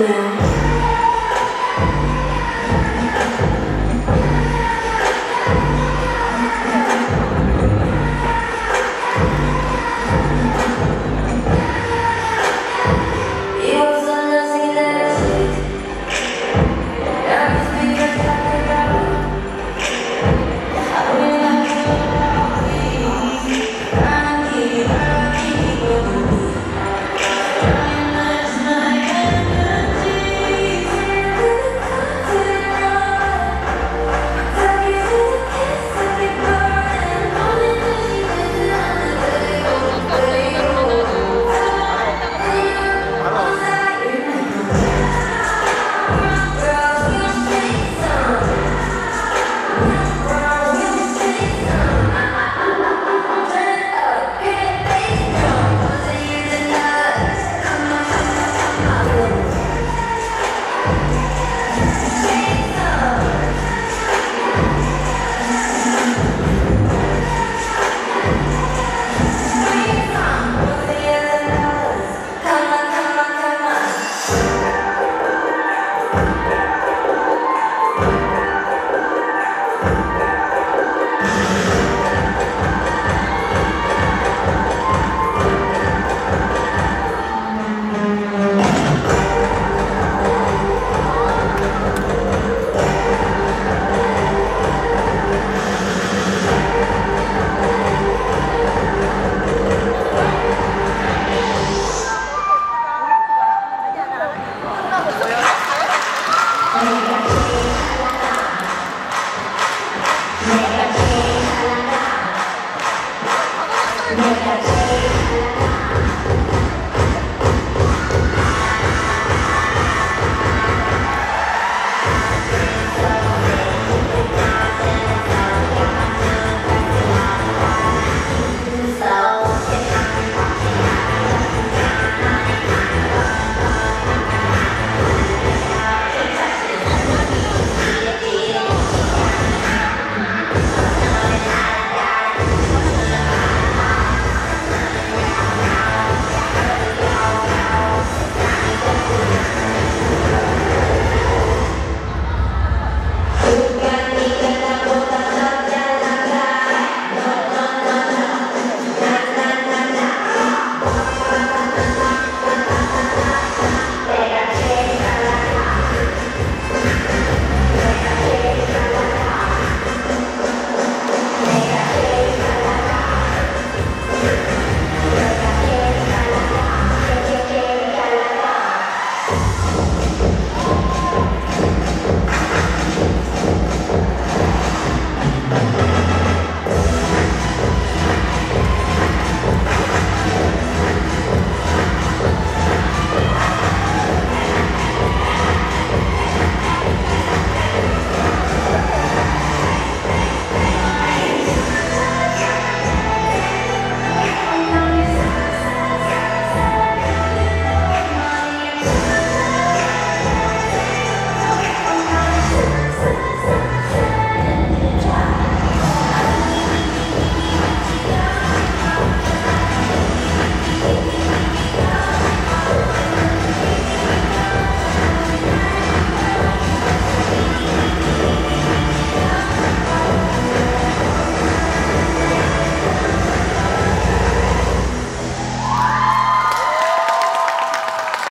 Yeah.